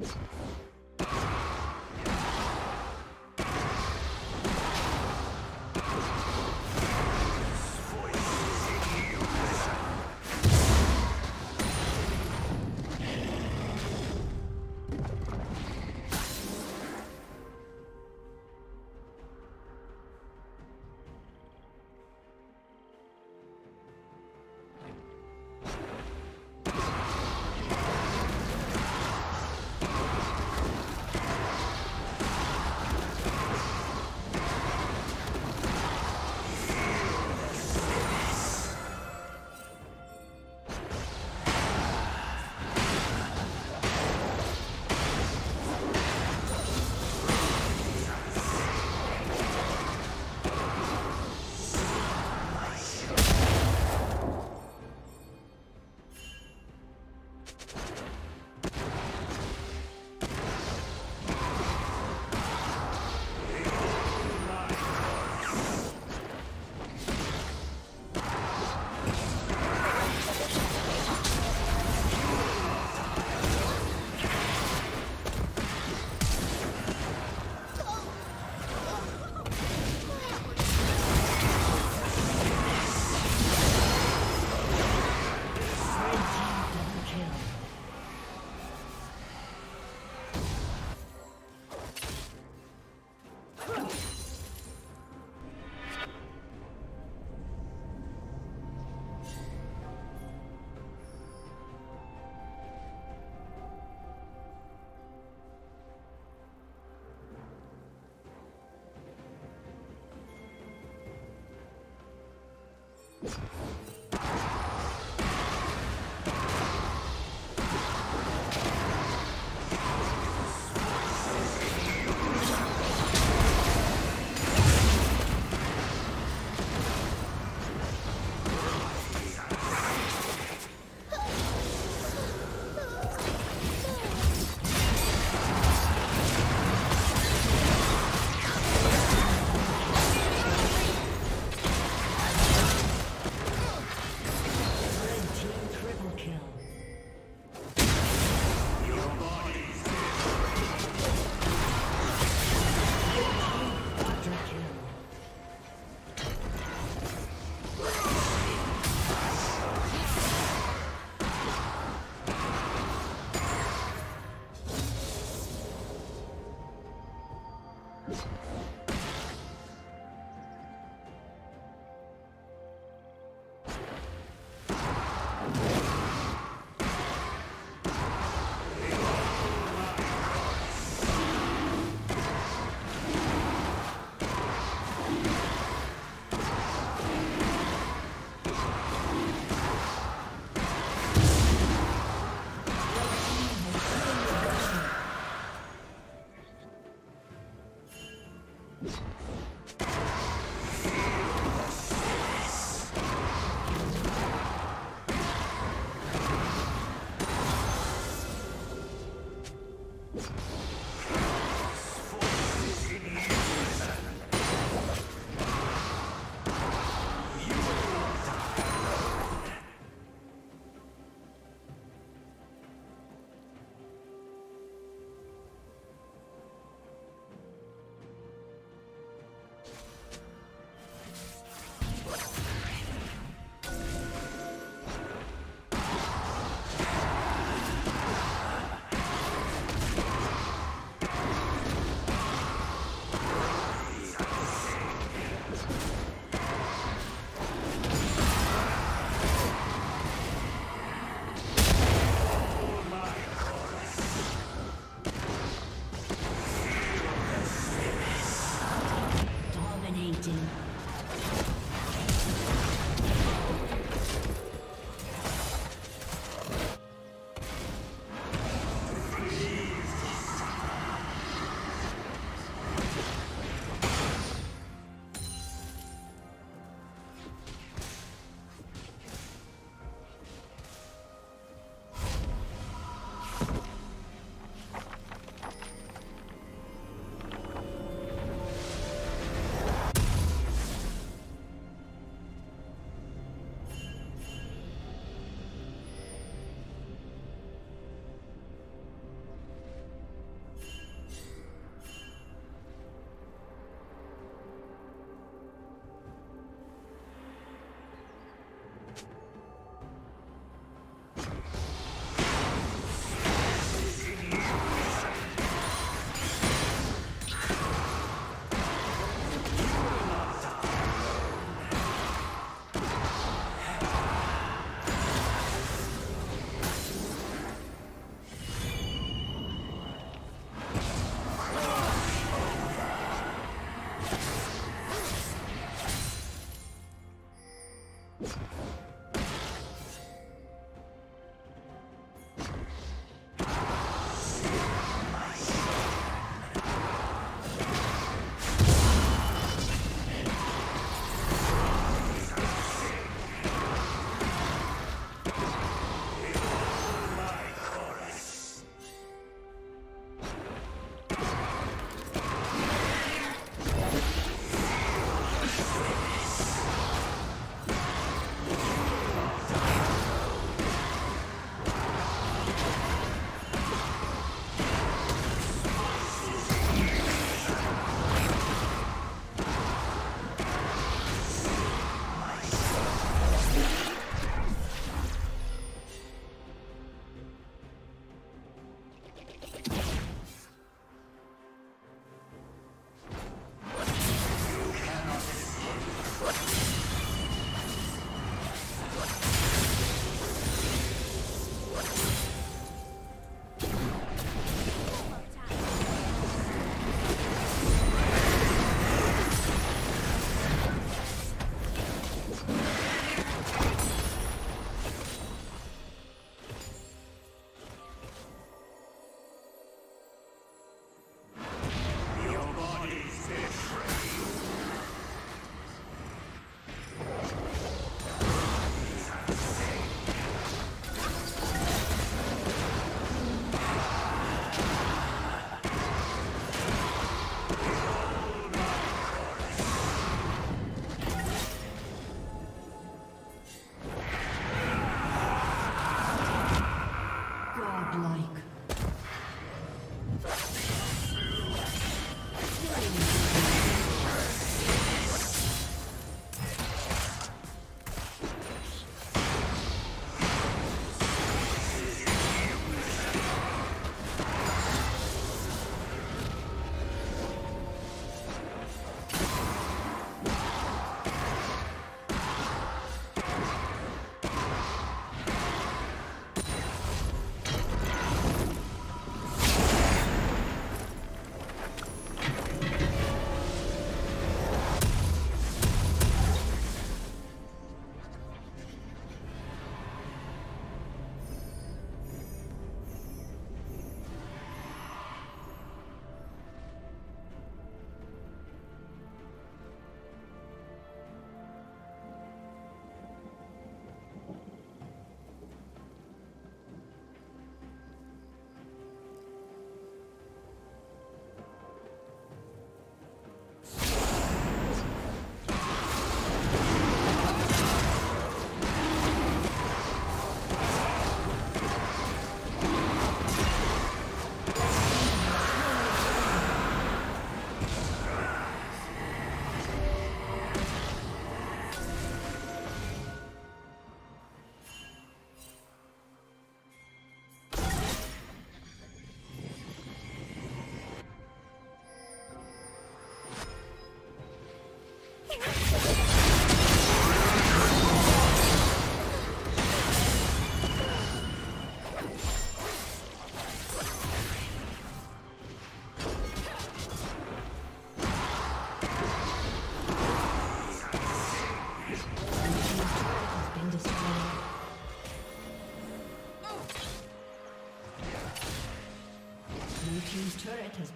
you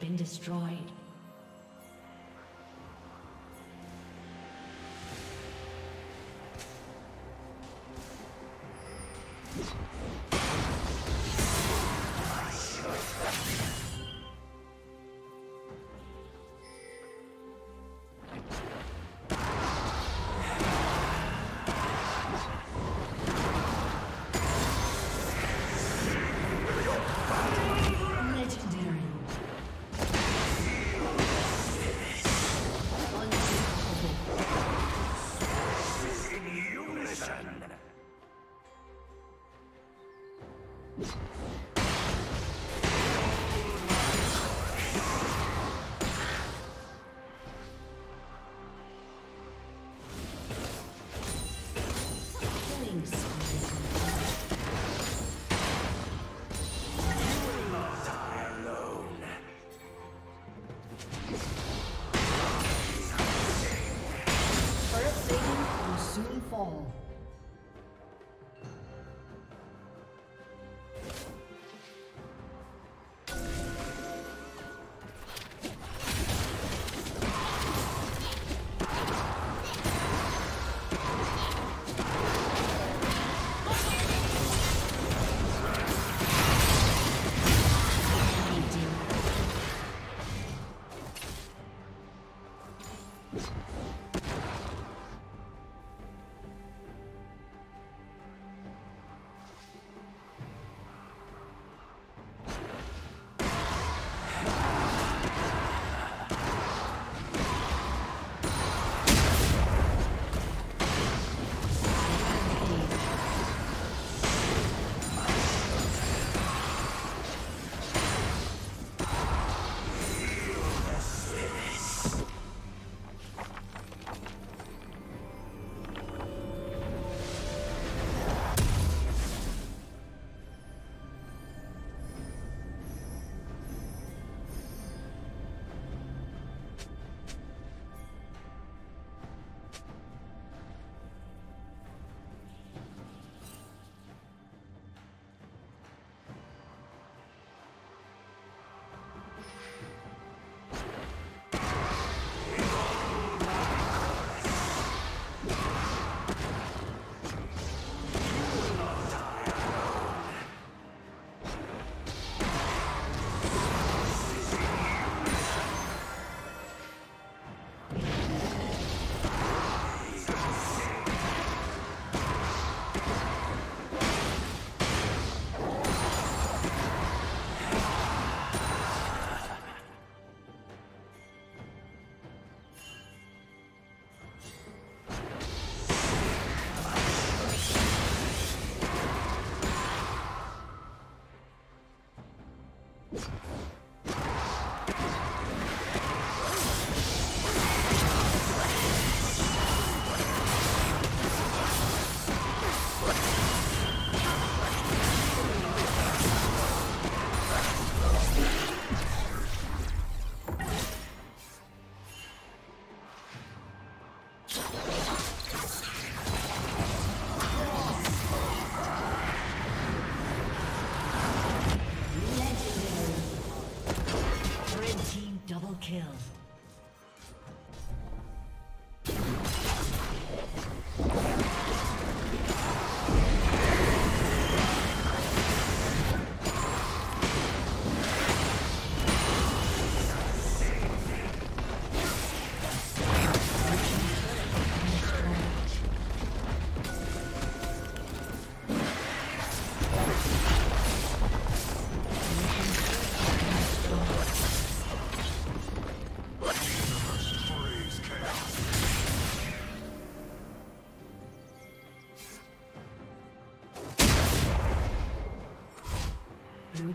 been destroyed. Oh.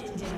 Has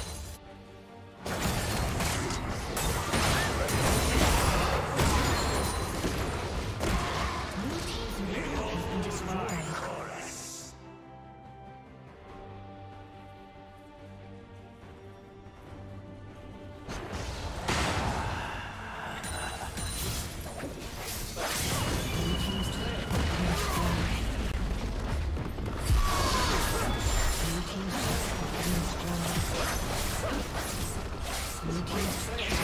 Blue team's turret